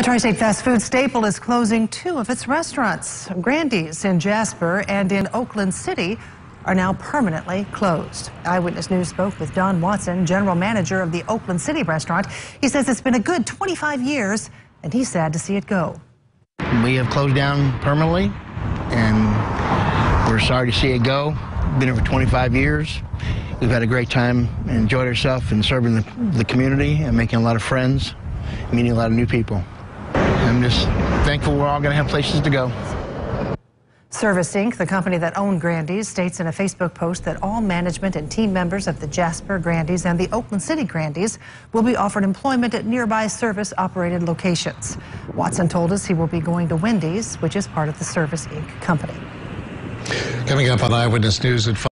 A tri-state fast food staple is closing two of its restaurants. Grandy's in Jasper and in Oakland City are now permanently closed. Eyewitness News spoke with Don Watson, general manager of the Oakland City restaurant. He says it's been a good 25 years and he's sad to see it go. We have closed down permanently and we're sorry to see it go. Been here for 25 years. We've had a great time, enjoyed ourselves and serving the, the community and making a lot of friends, meeting a lot of new people. I'm just thankful we're all going to have places to go. Service Inc., the company that owned Grandy's, states in a Facebook post that all management and team members of the Jasper Grandy's and the Oakland City Grandy's will be offered employment at nearby service operated locations. Watson told us he will be going to Wendy's, which is part of the Service Inc. company. Coming up on Eyewitness News at